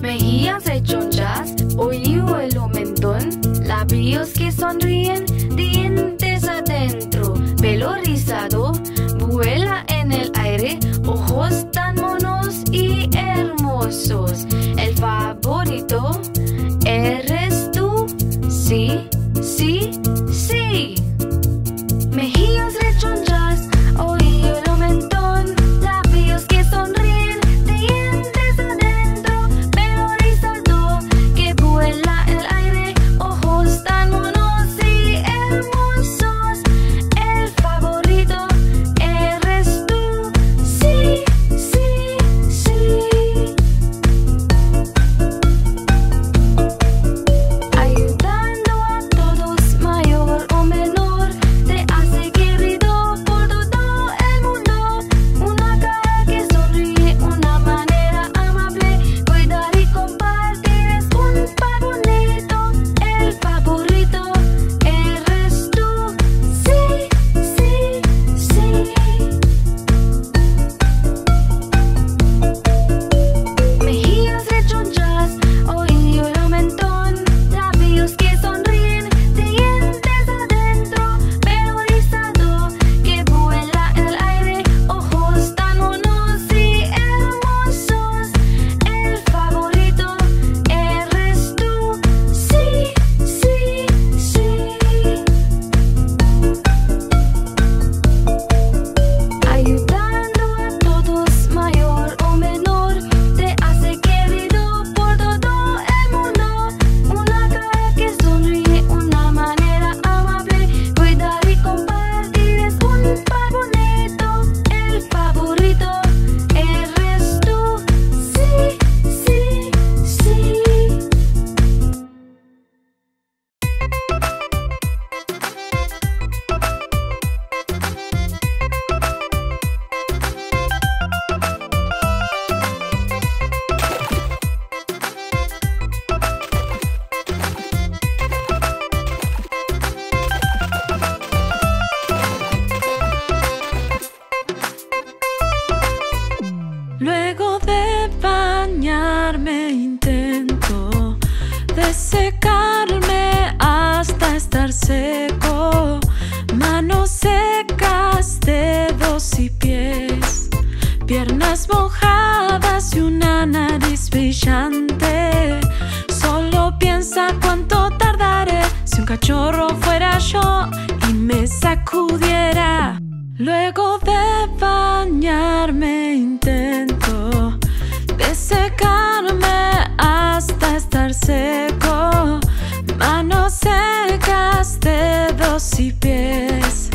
mejillas rechonchas, oído el mentón, labios que sonríen, dientes. Luego de bañarme intento desecarme hasta estar seco. Manos secas, dedos y pies, piernas mojadas y una nariz brillante. Solo piensa cuánto tardaré si un cachorro fuera yo y me sacudiera. Luego de bañarme intento de secarme hasta estar seco. Manos secas, dedos y pies,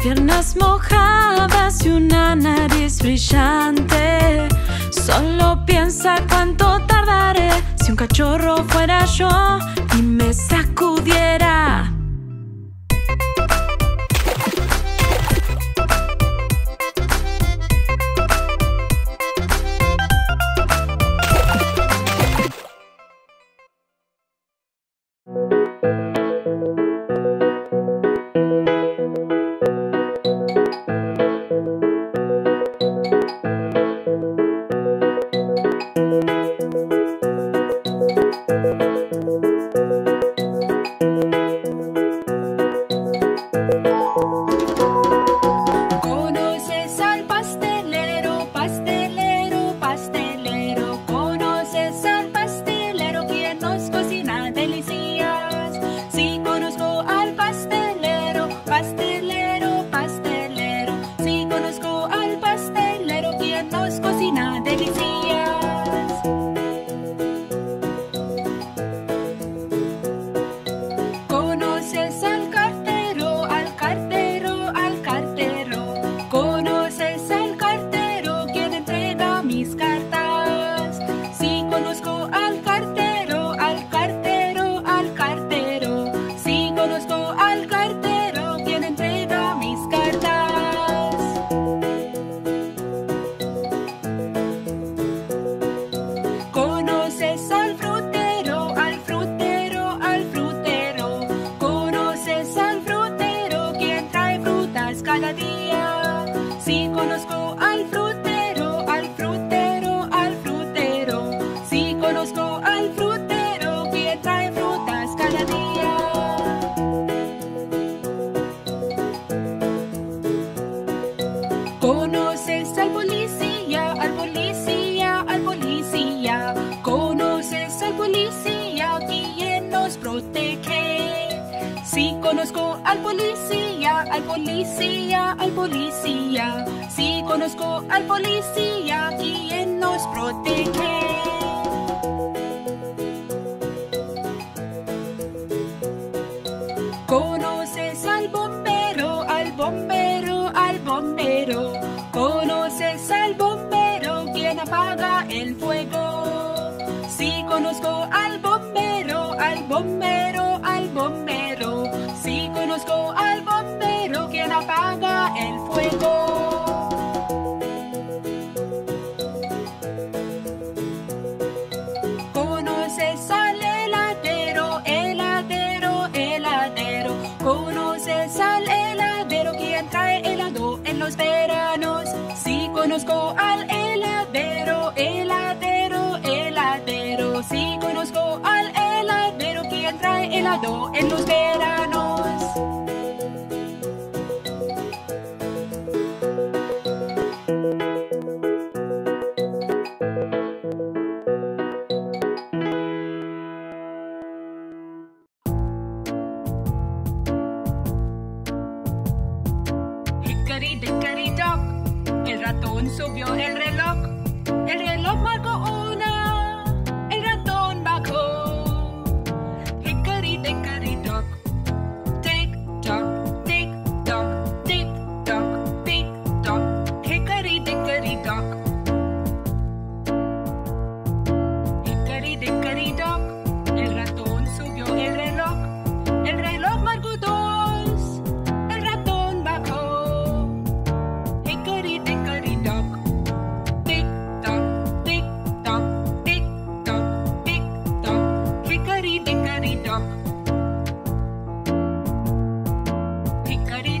piernas mojadas y una nariz brillante. Solo piensa cuánto tardaré si un cachorro fuera yo y me sacudiera. Si conozco al policía, al policía, al policía. Si conozco al policía, ¿quién nos protege? conozco al heladero, heladero, heladero. Sí conozco al heladero que trae helado en los dedos. ratón subió el reloj. El reloj marcó Caribe.